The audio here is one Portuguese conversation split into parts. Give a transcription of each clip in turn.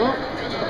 Acabou? Tá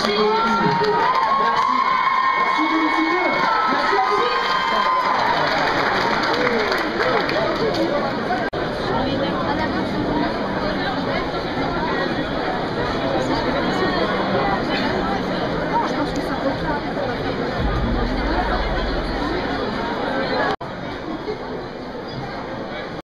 Shiva.